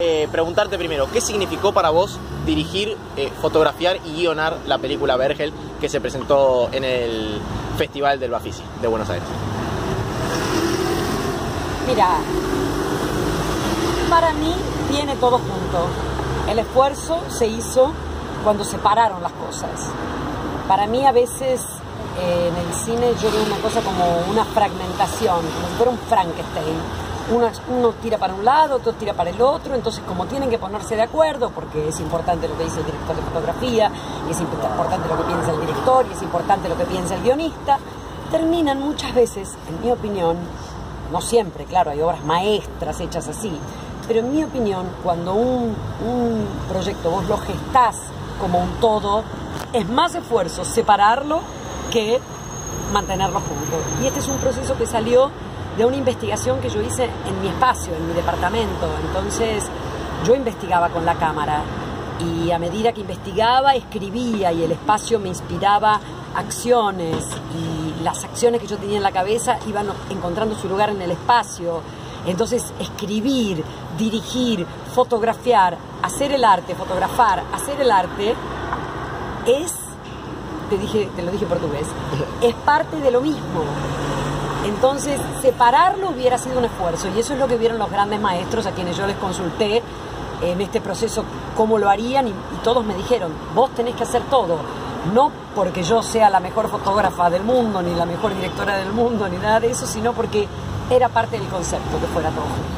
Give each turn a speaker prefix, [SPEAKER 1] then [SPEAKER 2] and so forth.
[SPEAKER 1] Eh, preguntarte primero, ¿qué significó para vos dirigir, eh, fotografiar y guionar la película Vergel que se presentó en el Festival del Bafisi de Buenos Aires?
[SPEAKER 2] Mira, para mí viene todo junto. El esfuerzo se hizo cuando se pararon las cosas. Para mí a veces eh, en el cine yo veo una cosa como una fragmentación, como si fuera un Frankenstein. Uno, tira para un lado, otro tira para el otro, entonces como tienen que ponerse de acuerdo, porque es importante lo que dice el director de fotografía, y es importante lo que piensa el director, y es importante lo que piensa el guionista, terminan muchas veces, en mi opinión, no siempre, claro, hay obras maestras hechas así, pero en mi opinión, cuando un, un proyecto vos lo gestás como un todo, es más esfuerzo separarlo que mantenerlo junto. Y este es un proceso que salió de una investigación que yo hice en mi espacio, en mi departamento. Entonces yo investigaba con la cámara y a medida que investigaba escribía y el espacio me inspiraba acciones y las acciones que yo tenía en la cabeza iban encontrando su lugar en el espacio. Entonces escribir, dirigir, fotografiar, hacer el arte, fotografar, hacer el arte es, te, dije, te lo dije portugués, es parte de lo mismo. Entonces, separarlo hubiera sido un esfuerzo y eso es lo que vieron los grandes maestros a quienes yo les consulté en este proceso cómo lo harían y, y, todos me dijeron, vos tenés que hacer todo, no porque yo sea la mejor fotógrafa del mundo, ni la mejor directora del mundo, ni nada de eso, sino porque era parte del concepto que fuera todo.